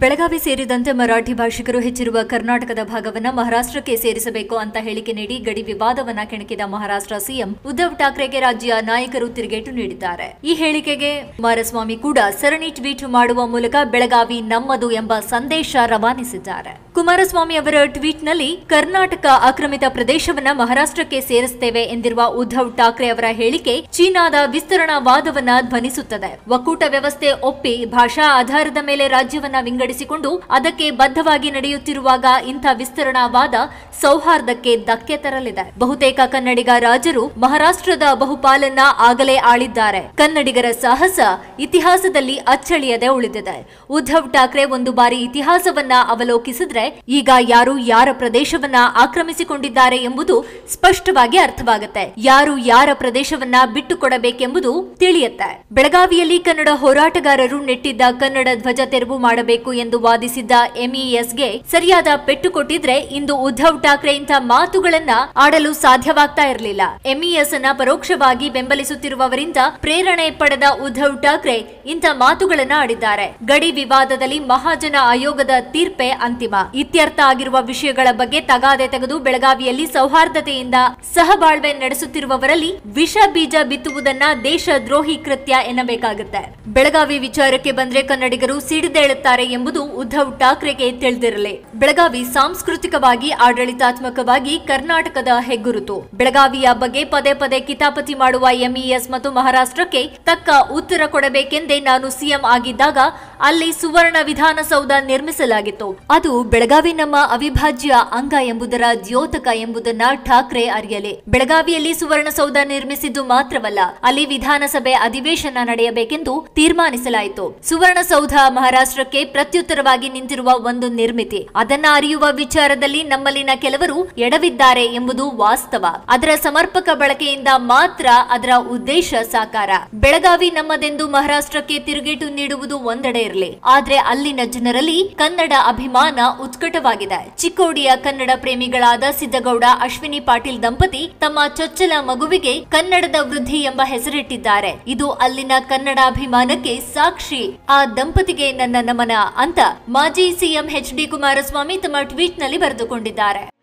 ಬೆಳಗಾವಿ ಸೇರಿದಂತೆ ಮರಾಠಿ ಭಾಷಿಕರು ಹೆಚ್ಚಿರುವ ಕರ್ನಾಟಕದ ಭಾಗವನ್ನು ಮಹಾರಾಷ್ಟ್ರಕ್ಕೆ ಸೇರಿಸಬೇಕು ಅಂತ ಹೇಳಿಕೆ ನೀಡಿ ಗಡಿ ವಿವಾದವನ್ನ ಕೆಣಕಿದ ಮಹಾರಾಷ್ಟ್ರ ಸಿಎಂ ಉದ್ಧವ್ ಠಾಕ್ರೆಗೆ ರಾಜ್ಯ ನಾಯಕರು ತಿರುಗೇಟು ನೀಡಿದ್ದಾರೆ. ಈ ಹೇಳಿಕೆಗೆ ಕುಮಾರಸ್ವಾಮಿ ಕೂಡ ಸರಣಿ ಟ್ವೀಟ್ ಮಾಡುವ ಮೂಲಕ ಬೆಳಗಾವಿ ನಮ್ಮದು ಎಂಬ ಸಂದೇಶ ರವಾನಿಸಿದ್ದಾರೆ. ಕುಮಾರಸ್ವಾಮಿ ಅವರ ಟ್ವೀಟ್ನಲ್ಲಿ ಕರ್ನಾಟಕ ಆಕ್ರಮಿತ ಪ್ರದೇಶವನ್ನ ಮಹಾರಾಷ್ಟ್ರಕ್ಕೆ ಸೇರಿಸುತ್ತೇವೆ ಎಂದಿರುವ ಉದ್ಧವ್ ಠಾಕ್ರೆ ಅವರ ಹೇಳಿಕೆ ಚೀನಾದ ವಿಸ್ತರಣಾವಾದವನ್ನ ಧ್ವನಿಸುತ್ತದೆ. ಒಕ್ಕೂಟ ವ್ಯವಸ್ಥೆ ಒಪ್ಪಿ ಭಾಷಾ ಆಧಾರದ ಮೇಲೆ ರಾಜ್ಯವನ್ನ ವಿಂಗಡಿಸಿಕೊಂಡು ಅದಕ್ಕೆ ಬದ್ಧವಾಗಿ ನಡೆಯುತ್ತಿರುವಾಗ ಇಂಥ ವಿಸ್ತರಣಾವಾದ ಸೌಹಾರ್ದಕ್ಕೆ ಧಕ್ಕೆ ತರಲಿದೆ. ಬಹುತೇಕ ಕನ್ನಡಿಗ ರಾಜರು ಮಹಾರಾಷ್ಟ್ರದ ಬಹುಪಾಲನ್ನ ಆಗಲೇ ಆಳಿದ್ದಾರೆ. ಕನ್ನಡಿಗರ ಸಾಹಸ ಇತಿಹಾಸದಲ್ಲಿ ಅಚ್ಚಳಿಯದೆ ಉಳಿದಿದೆ. ಉದ್ಧವ್ ಠಾಕ್ರೆ ಒಂದು ಬಾರಿ ಇತಿಹಾಸವನ್ನ ಅವಲೋಕಿಸಿದ್ರೆ ಈಗ ಯಾರು ಯಾರ ಪ್ರದೇಶವನ್ನ ಆಕ್ರಮಿಸಿಕೊಂಡಿದ್ದಾರೆ ಎಂಬುದು ಸ್ಪಷ್ಟವಾಗಿ ಅರ್ಥವಾಗುತ್ತೆ. ಯಾರು ಯಾರ ಪ್ರದೇಶವನ್ನ ಬಿಟ್ಟು ಕೊಡಬೇಕೆಂಬುದು ತಿಳಿಯುತ್ತೆ. ಬೆಳಗಾವಿಯಲ್ಲಿ ಕನ್ನಡ ಹೋರಾಟಗಾರರು ನೆಟ್ಟಿದ್ದ ಕನ್ನಡ ಧ್ವಜ ತೆರವು ಮಾಡಬೇಕು ಎಂದು ವಾದಿಸಿದ್ದ ಎಂಇಎಸ್ಗೆ ಸರಿಯಾದ ಪೆಟ್ಟು ಕೊಟ್ಟಿದ್ರೆ ಇಂದು ಉದ್ಧವ್ ಠಾಕ್ರೆ ಇಂಥ ಮಾತುಗಳನ್ನ ಆಡಲು ಸಾಧ್ಯವಾಗ್ತಾ ಇರಲಿಲ್ಲ. ಎಂಇಎಸ್ ಅನ್ನ ಪರೋಕ್ಷವಾಗಿ ಬೆಂಬಲಿಸುತ್ತಿರುವವರಿಂದ ಪ್ರೇರಣೆ ಪಡೆದ ಉದ್ಧವ್ ಠಾಕ್ರೆ ಇಂಥ ಮಾತುಗಳನ್ನ ಆಡಿದ್ದಾರೆ. ಗಡಿ ವಿವಾದದಲ್ಲಿ ಮಹಾಜನ ಆಯೋಗದ ತೀರ್ಪೆ ಅಂತಿಮ. ಇತ್ಯರ್ಥ ಆಗಿರುವ ವಿಷಯಗಳ ಬಗ್ಗೆ ತಗಾದೆ ತೆಗೆದು ಬೆಳಗಾವಿಯಲ್ಲಿ ಸೌಹಾರ್ದತೆಯಿಂದ ಸಹಬಾಳ್ವೆ ನಡೆಸುತ್ತಿರುವವರಲ್ಲಿ ವಿಷ ಬೀಜ ಬಿತ್ತುವುದನ್ನ ದೇಶ ದ್ರೋಹಿ ಕೃತ್ಯ ಎನ್ನಬೇಕಾಗುತ್ತೆ. ಬೆಳಗಾವಿ ವಿಚಾರಕ್ಕೆ ಬಂದ್ರೆ ಕನ್ನಡಿಗರು ಸಿಡಿದೇಳುತ್ತಾರೆ ಎಂಬುದು ಉದ್ಧವ್ ಠಾಕ್ರೆಗೆ ತಿಳಿದಿರಲಿ. ಬೆಳಗಾವಿ ಸಾಂಸ್ಕೃತಿಕವಾಗಿ, ಆಡಳಿತಾತ್ಮಕವಾಗಿ ಕರ್ನಾಟಕದ ಹೆಗ್ಗುರುತು. ಬೆಳಗಾವಿಯ ಬಗ್ಗೆ ಪದೇ ಪದೇ ಕಿತಾಪತಿ ಮಾಡುವ ಎಂಇಎಸ್ ಮತ್ತು ಮಹಾರಾಷ್ಟ್ರಕ್ಕೆ ತಕ್ಕ ಉತ್ತರ ಕೊಡಬೇಕೆಂದೇ ನಾನು ಸಿಎಂ ಆಗಿದ್ದಾಗ ಅಲ್ಲಿ ಸುವರ್ಣ ವಿಧಾನಸೌಧ ನಿರ್ಮಿಸಲಾಗಿತ್ತು. ಅದು ಬೆಳಗಾವಿ ನಮ್ಮ ಅವಿಭಾಜ್ಯ ಅಂಗ ಎಂಬುದರ ದ್ಯೋತಕ ಎಂಬುದನ್ನ ಠಾಕ್ರೆ ಅರಿಯಲಿ. ಬೆಳಗಾವಿಯಲ್ಲಿ ಸುವರ್ಣಸೌಧ ನಿರ್ಮಿಸಿದ್ದು ಮಾತ್ರವಲ್ಲ, ಅಲ್ಲಿ ವಿಧಾನಸಭೆ ಅಧಿವೇಶನ ನಡೆಯಬೇಕೆಂದು ತೀರ್ಮಾನಿಸಲಾಯಿತು. ಸುವರ್ಣಸೌಧ ಮಹಾರಾಷ್ಟ್ರಕ್ಕೆ ಪ್ರತ್ಯುತ್ತರವಾಗಿ ನಿಂತಿರುವ ಒಂದು ನಿರ್ಮಿತಿ, ಅದನ್ನ ಅರಿಯುವ ವಿಚಾರದಲ್ಲಿ ನಮ್ಮಲ್ಲಿನ ಕೆಲವರು ಎಡವಿದ್ದಾರೆ ಎಂಬುದು ವಾಸ್ತವ. ಅದರ ಸಮರ್ಪಕ ಬಳಕೆಯಿಂದ ಮಾತ್ರ ಅದರ ಉದ್ದೇಶ ಸಾಕಾರ. ಬೆಳಗಾವಿ ನಮ್ಮದೆಂದು ಮಹಾರಾಷ್ಟ್ರಕ್ಕೆ ತಿರುಗೇಟು ನೀಡುವುದು ಒಂದೆಡೆ ಇರಲಿ. ಆದ್ರೆ ಅಲ್ಲಿನ ಜನರಲ್ಲಿ ಕನ್ನಡ ಅಭಿಮಾನ ಉತ್ಕಟವಾಗಿದೆ. ಚಿಕ್ಕೋಡಿಯ ಕನ್ನಡ ಪ್ರೇಮಿಗಳಾದ ಸಿದ್ದಗೌಡ ಅಶ್ವಿನಿ ಪಾಟೀಲ್ ದಂಪತಿ ತಮ್ಮ ಚೊಚ್ಚಲ ಮಗುವಿಗೆ ಕನ್ನಡದ ವೃದ್ಧಿ ಎಂಬ ಹೆಸರಿಟ್ಟಿದ್ದಾರೆ. ಇದು ಅಲ್ಲಿನ ಕನ್ನಡಾಭಿಮಾನಕ್ಕೆ ಸಾಕ್ಷಿ. ಆ ದಂಪತಿಗೆ ನನ್ನ ನಮನ ಅಂತ ಮಾಜಿ ಸಿಎಂ ಎಚ್ ಡಿ ಕುಮಾರಸ್ವಾಮಿ ತಮ್ಮ ಟ್ವೀಟ್ನಲ್ಲಿ ಬರೆದುಕೊಂಡಿದ್ದಾರೆ.